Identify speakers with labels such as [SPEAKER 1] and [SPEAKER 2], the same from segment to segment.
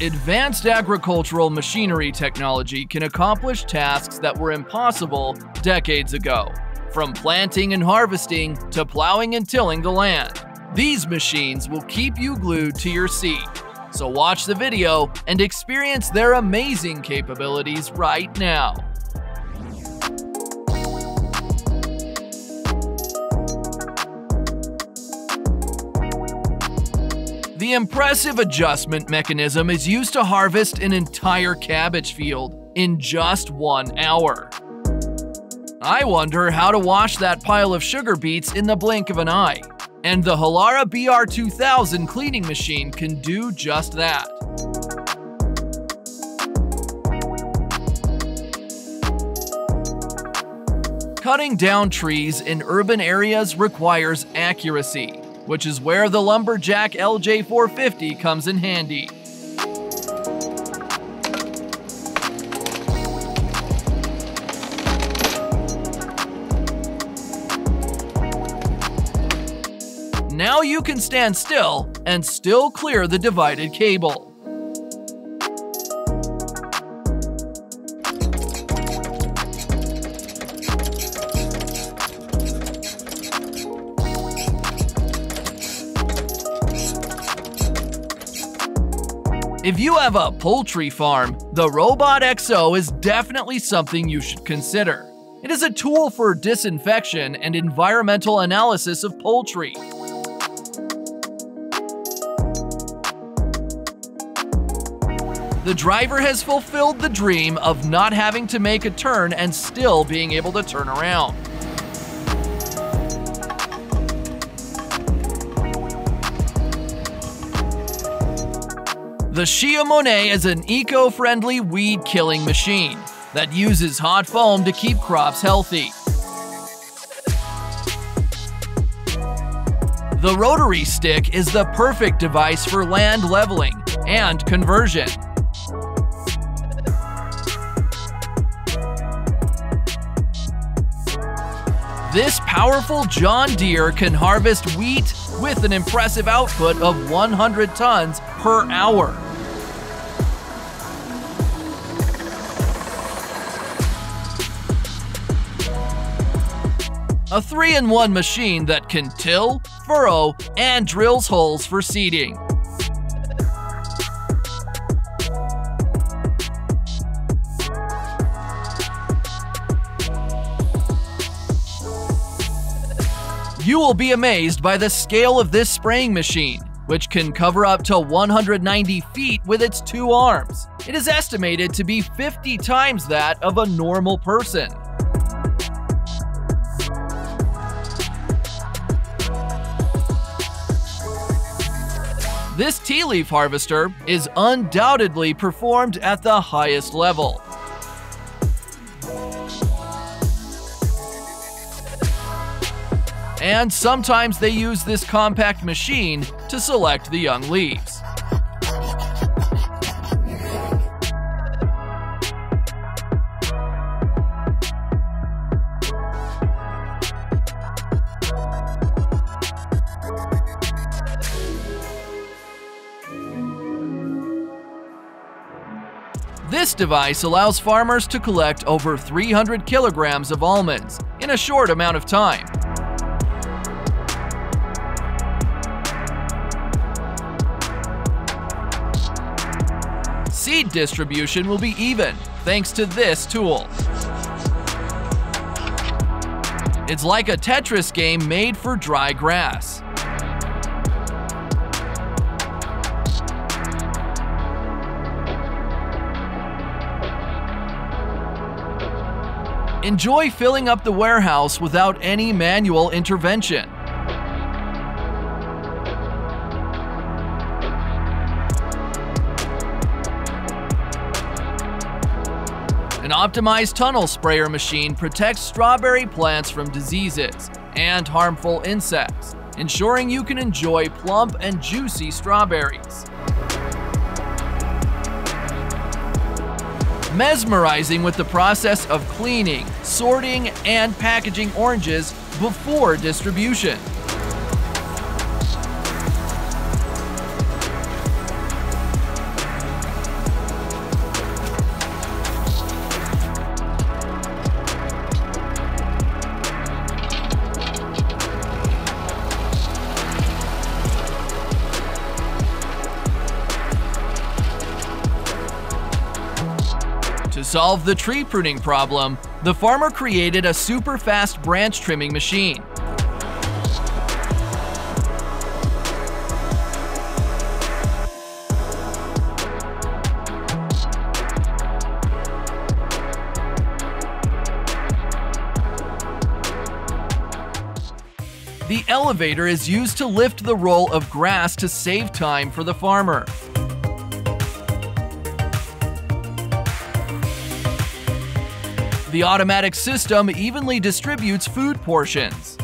[SPEAKER 1] Advanced agricultural machinery technology can accomplish tasks that were impossible decades ago, from planting and harvesting to plowing and tilling the land. These machines will keep you glued to your seat. So watch the video and experience their amazing capabilities right now. The impressive adjustment mechanism is used to harvest an entire cabbage field in just one hour. I wonder how to wash that pile of sugar beets in the blink of an eye. And the Halara BR2000 cleaning machine can do just that. Cutting down trees in urban areas requires accuracy, which is where the Lumberjack LJ450 comes in handy. Now you can stand still and still clear the divided cable. If you have a poultry farm, the Robot XO is definitely something you should consider. It is a tool for disinfection and environmental analysis of poultry. The driver has fulfilled the dream of not having to make a turn and still being able to turn around. The Shia Monet is an eco-friendly weed killing machine that uses hot foam to keep crops healthy. The rotary stick is the perfect device for land leveling and conversion. This powerful John Deere can harvest wheat with an impressive output of 100 tons per hour. A 3-in-1 machine that can till, furrow, and drills holes for seeding. You will be amazed by the scale of this spraying machine, which can cover up to 190 feet with its two arms. It is estimated to be 50 times that of a normal person. This tea leaf harvester is undoubtedly performed at the highest level. and sometimes they use this compact machine to select the young leaves. This device allows farmers to collect over 300 kilograms of almonds in a short amount of time. seed distribution will be even thanks to this tool. It's like a Tetris game made for dry grass. Enjoy filling up the warehouse without any manual intervention. An optimized tunnel sprayer machine protects strawberry plants from diseases and harmful insects, ensuring you can enjoy plump and juicy strawberries. Mesmerizing with the process of cleaning, sorting, and packaging oranges before distribution. Solve the tree pruning problem, the farmer created a super fast branch trimming machine. The elevator is used to lift the roll of grass to save time for the farmer. The automatic system evenly distributes food portions.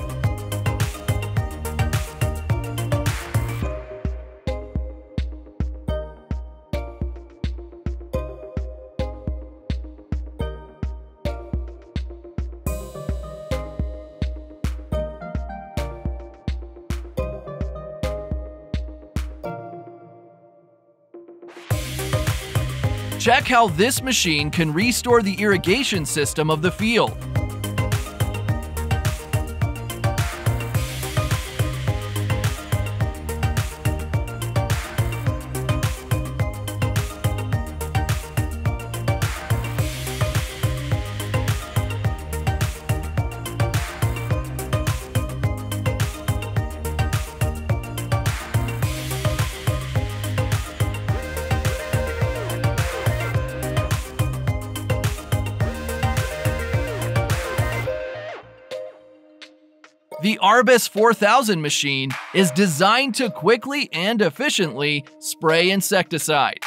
[SPEAKER 1] Check how this machine can restore the irrigation system of the field. Arbus 4000 machine is designed to quickly and efficiently spray insecticide.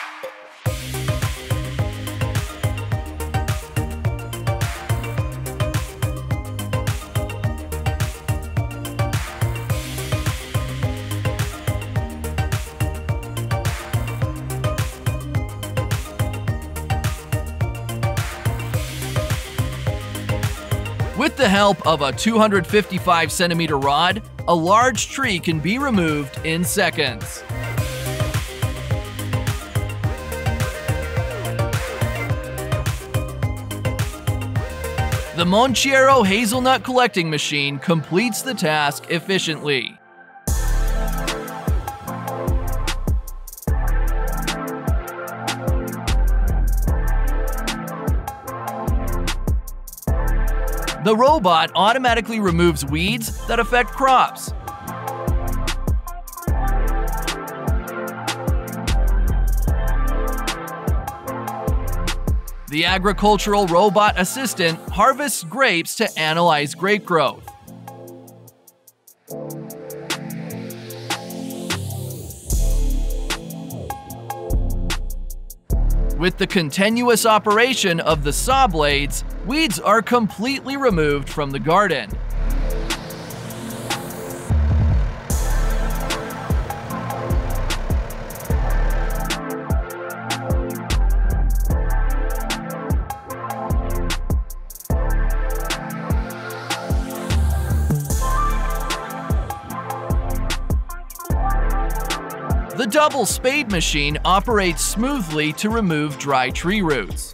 [SPEAKER 1] With the help of a 255 centimeter rod, a large tree can be removed in seconds. The Monchiero hazelnut collecting machine completes the task efficiently. The robot automatically removes weeds that affect crops. The agricultural robot assistant harvests grapes to analyze grape growth. With the continuous operation of the saw blades, weeds are completely removed from the garden. The double spade machine operates smoothly to remove dry tree roots.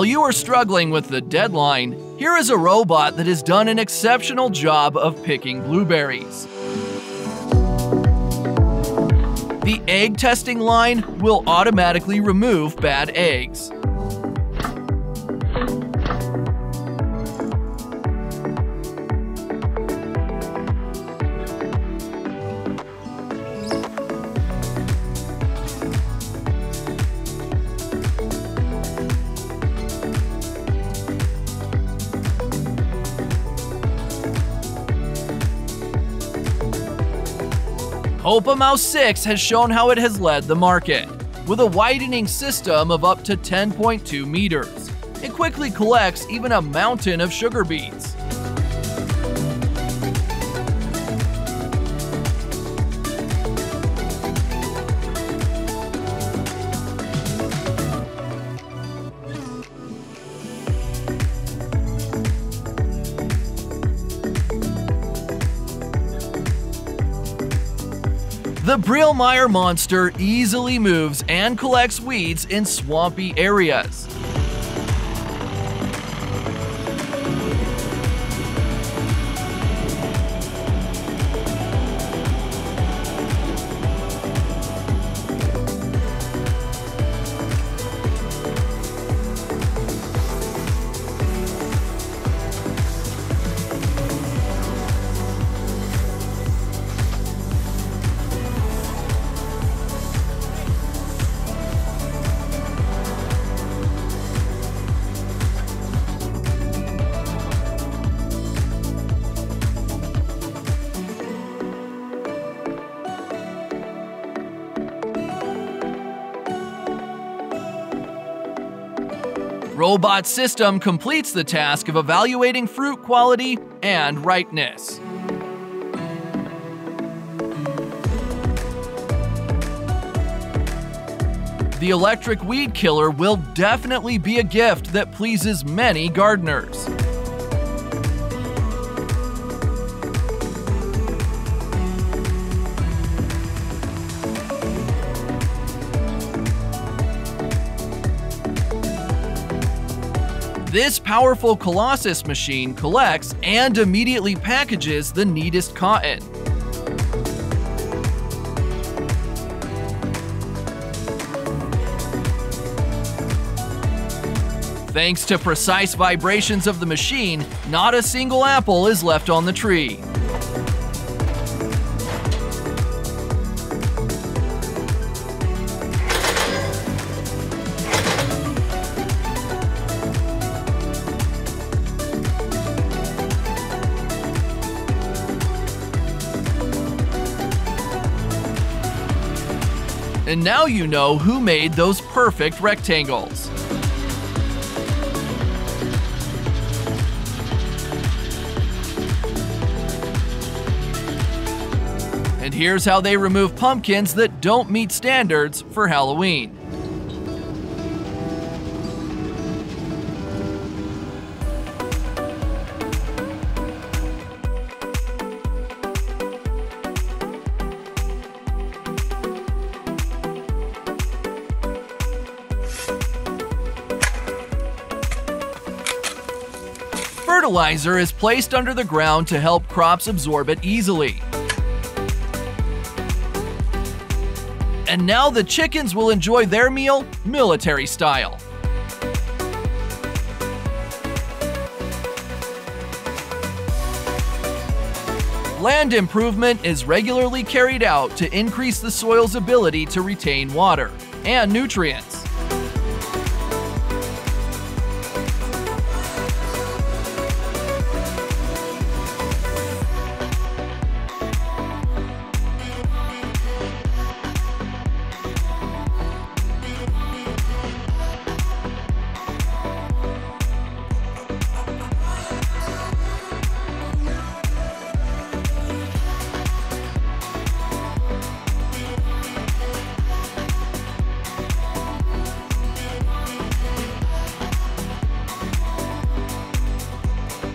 [SPEAKER 1] While you are struggling with the deadline, here is a robot that has done an exceptional job of picking blueberries. The egg testing line will automatically remove bad eggs. Ropa Maus 6 has shown how it has led the market. With a widening system of up to 10.2 meters, it quickly collects even a mountain of sugar beets. The Brillmeyer monster easily moves and collects weeds in swampy areas. Robot System completes the task of evaluating fruit quality and ripeness. The electric weed killer will definitely be a gift that pleases many gardeners. This powerful Colossus machine collects and immediately packages the neatest cotton. Thanks to precise vibrations of the machine, not a single apple is left on the tree. And now you know who made those perfect rectangles. And here's how they remove pumpkins that don't meet standards for Halloween. Fertilizer is placed under the ground to help crops absorb it easily. And now the chickens will enjoy their meal military style. Land improvement is regularly carried out to increase the soil's ability to retain water and nutrients.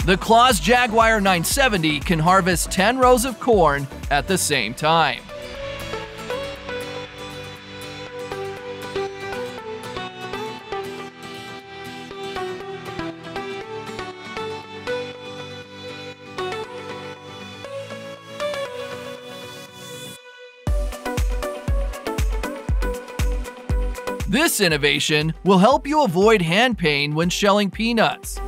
[SPEAKER 1] The Claas Jaguar 970 can harvest 10 rows of corn at the same time. This innovation will help you avoid hand pain when shelling peanuts.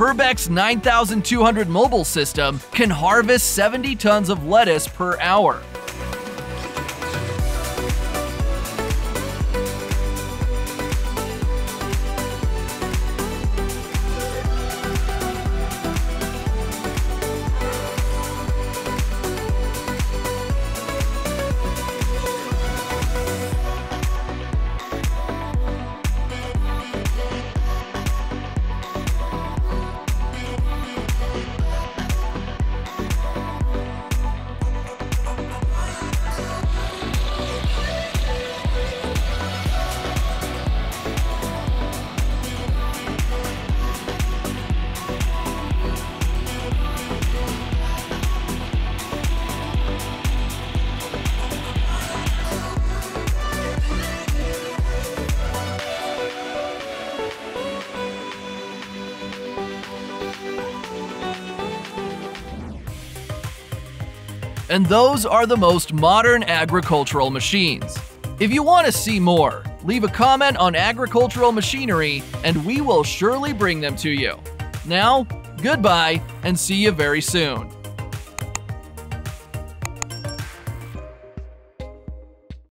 [SPEAKER 1] Perbex's 9200 mobile system can harvest 70 tons of lettuce per hour. And those are the most modern agricultural machines. If you want to see more, leave a comment on agricultural machinery and we will surely bring them to you. Now, goodbye and see you very soon.